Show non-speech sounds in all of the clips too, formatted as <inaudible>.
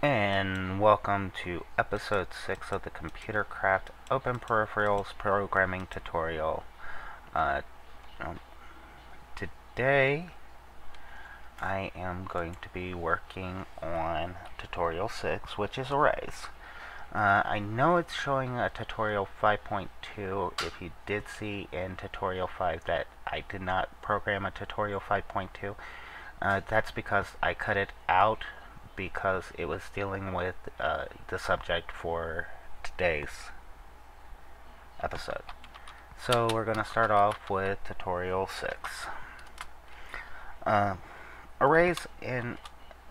And welcome to episode 6 of the Computer Craft Open Peripherals Programming Tutorial. Uh, um, today I am going to be working on tutorial 6, which is arrays. Uh, I know it's showing a tutorial 5.2. If you did see in tutorial 5 that I did not program a tutorial 5.2, uh, that's because I cut it out because it was dealing with uh, the subject for today's episode. So we're going to start off with tutorial 6. Uh, arrays in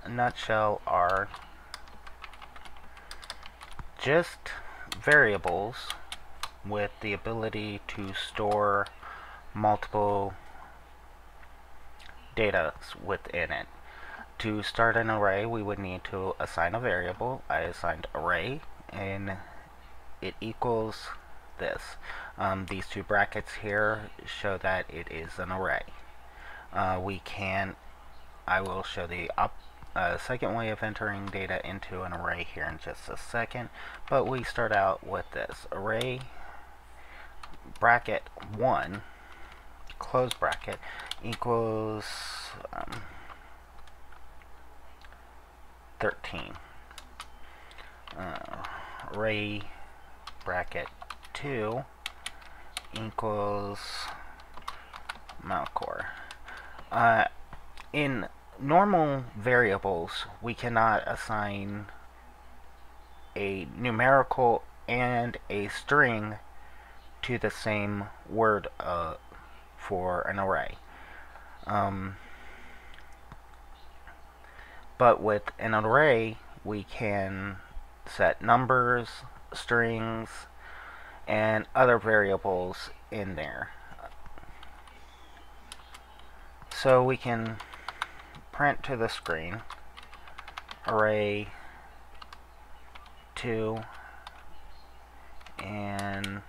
a nutshell are just variables with the ability to store multiple data within it. To start an array, we would need to assign a variable. I assigned array, and it equals this. Um, these two brackets here show that it is an array. Uh, we can, I will show the uh, second way of entering data into an array here in just a second, but we start out with this. Array bracket 1, close bracket, equals um, 13. Uh, array bracket 2 equals malkore. Uh, in normal variables, we cannot assign a numerical and a string to the same word uh, for an array. Um, but with an array, we can set numbers, strings, and other variables in there. So we can print to the screen array 2 and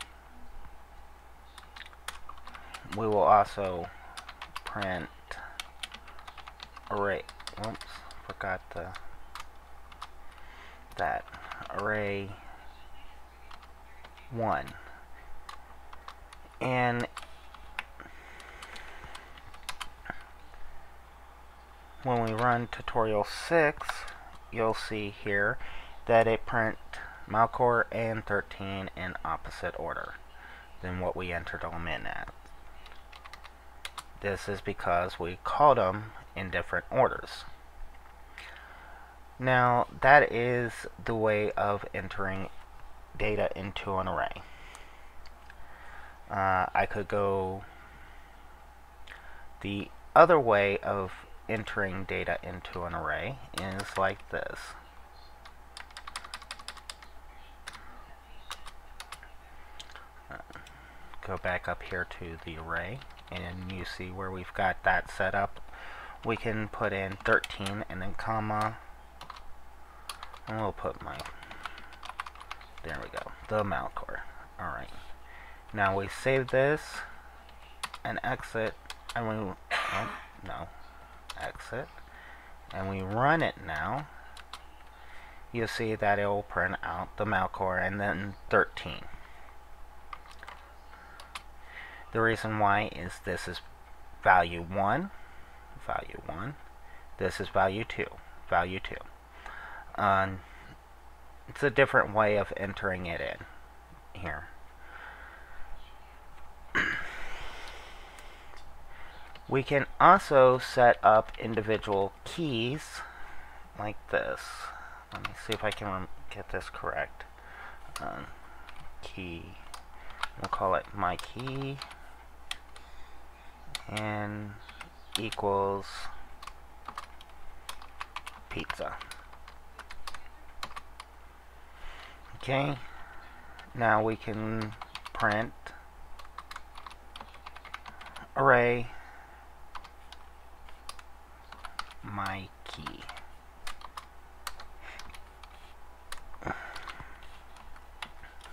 we will also print array oops forgot the that array 1 and when we run tutorial 6 you'll see here that it print Malkore and 13 in opposite order than what we entered them in at. This is because we called them in different orders. Now, that is the way of entering data into an array. Uh, I could go the other way of entering data into an array is like this. Go back up here to the array and you see where we've got that set up. We can put in 13 and then comma and we'll put my, there we go, the Malkore. Alright. Now we save this and exit, and we, oh, no, exit, and we run it now. You'll see that it will print out the Malkore and then 13. The reason why is this is value 1, value 1, this is value 2, value 2. Um, it's a different way of entering it in here. <clears throat> we can also set up individual keys like this. Let me see if I can get this correct. Um, key. We'll call it my key and equals pizza. Okay, now we can print array my key.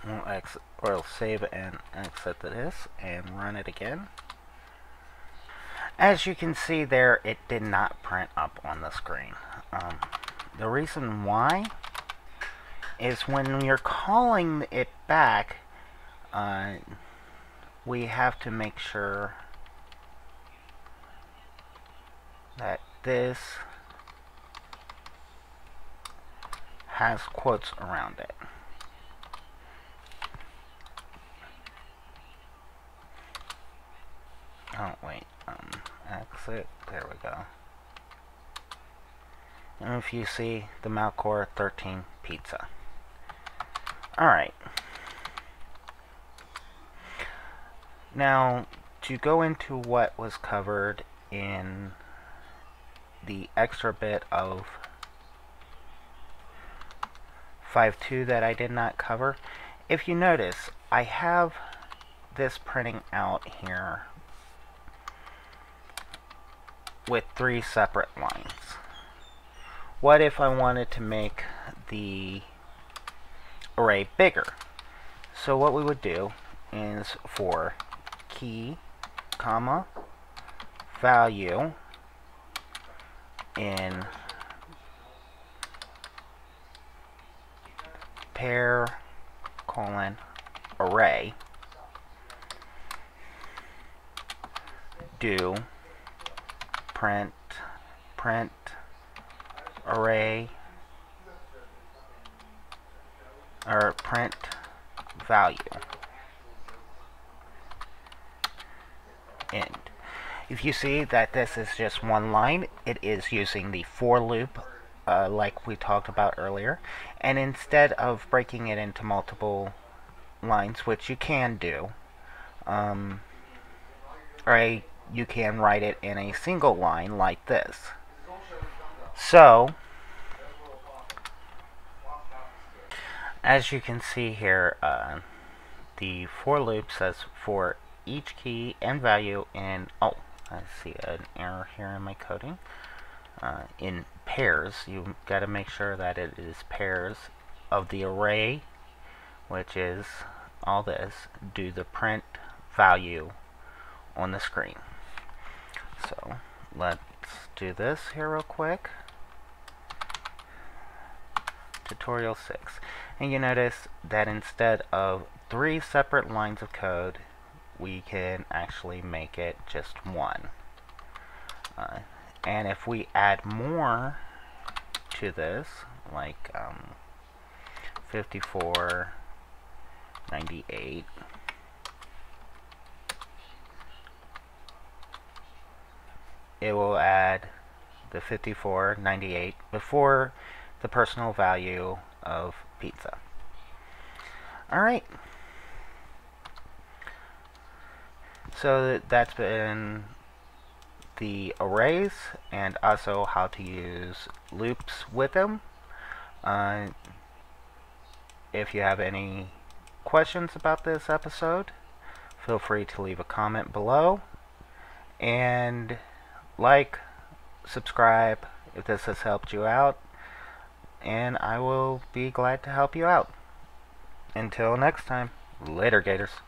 We'll exit, or we'll save and exit this and run it again. As you can see there, it did not print up on the screen. Um, the reason why is when you're calling it back, uh, we have to make sure that this has quotes around it. Oh, wait. Um, exit. There we go. And if you see the Malkore 13 pizza. Alright. Now, to go into what was covered in the extra bit of 5.2 that I did not cover, if you notice, I have this printing out here with three separate lines. What if I wanted to make the array bigger? So what we would do is for key, comma, value in pair colon array do print print array or print value end. If you see that this is just one line, it is using the for loop uh, like we talked about earlier. And instead of breaking it into multiple lines, which you can do, um, or you can write it in a single line like this. So, as you can see here, uh, the for loop says for each key and value in, oh, I see an error here in my coding. Uh, in pairs, you've got to make sure that it is pairs of the array, which is all this, do the print value on the screen. So let's do this here real quick. Tutorial 6. And you notice that instead of three separate lines of code, we can actually make it just one. Uh, and if we add more to this, like um, 54, 98, it will add the 54, 98 before the personal value of pizza. Alright. So that's been the arrays and also how to use loops with them. Uh, if you have any questions about this episode, feel free to leave a comment below. And like, subscribe if this has helped you out. And I will be glad to help you out. Until next time, later Gators.